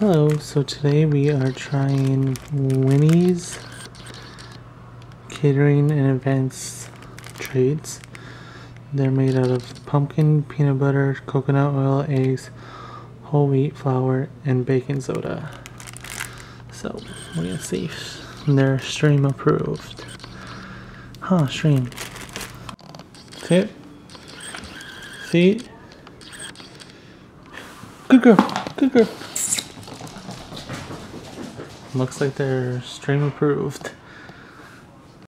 Hello, so today we are trying Winnie's catering and events treats. They're made out of pumpkin, peanut butter, coconut oil, eggs, whole wheat flour, and baking soda. So, we're gonna see they're stream approved. Huh, stream. Sit. Seat. Good girl, good girl. Looks like they're stream approved.